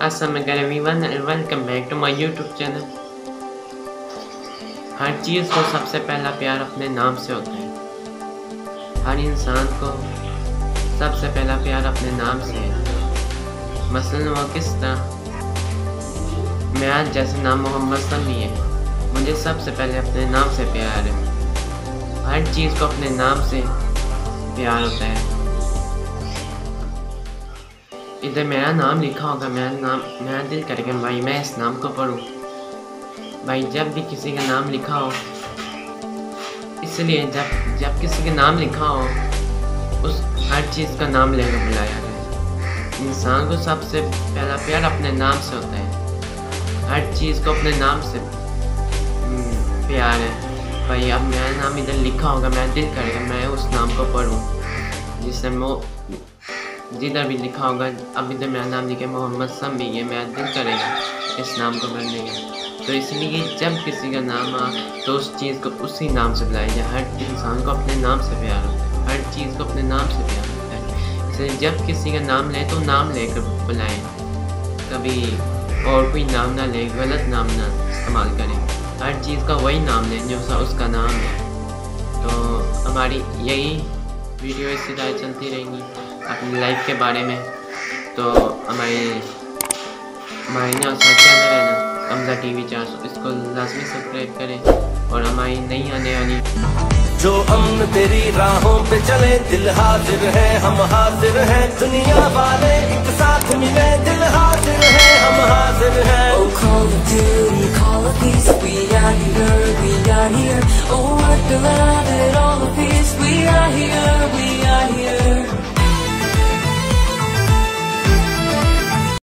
Everyone welcome back to my YouTube channel हर चीज़ को सबसे पहला प्यार अपने नाम से होता है। हर इंसान को सबसे पहला प्यार अपने नाम से है। मसलन वो किस तरह? मैं आज जैसे नाम मोहम्मद समी है। मुझे सबसे पहले अपने नाम से प्यार है। हर चीज़ को अपने नाम से प्यार होता है। इधर मेरा नाम लिखा होगा मेरा नाम मेरा दिल करेगा भाई मैं इस नाम को पढ़ूँ। भाई जब भी किसी का नाम लिखा हो इसलिए जब जब किसी का नाम लिखा हो उस हर चीज़ का नाम लेकर बुलाया जाए इंसान को सबसे पहला प्यार अपने नाम से होता है। हर चीज़ को अपने नाम से। हम्म, प्यार है। भाई अब मेरा नाम इधर लिखा होगा मेरा दिल करेगा मैं उस नाम को पढ़ूँ जिससे वो जिधर भी लिखा होगा, अभी तो मेरा नाम लिखे मोहम्मद समी है, मेरा दिल करेगा, इस नाम को पढ़ने का। तो इसलिए जब किसी का नाम आ तो उस चीज़ को उसी नाम से बुलाया जाए। हर इंसान को अपने नाम से प्यार होता है, हर चीज़ को अपने नाम से प्यार होता है। इसलिए जब किसी का नाम ले तो नाम लेकर बुलाएँ। कभी और कोई नाम ना ले, गलत नाम ना इस्तेमाल करें। हर चीज़ का वही नाम लें जो सा उसका नाम है। तो हमारी यही वीडियो इसी तरह चलती रहेंगी। अपनी लाइफ के बारे में। तो हमारे हमारे यहाँ चैनल है ना अमजा टी वी चार सौ इसको लाजमी सब्सक्राइब करें और हमारी नई आने वाली जो अमन तेरी राहों पे चले दिल हाजिर है हम हाजिर हैं। दुनिया वाले एक साथ मिले दिल हाजिर है हम हाजिर हैं। Oh call of duty, call of peace, we are here, we are here. Oh what the love it all of peace, we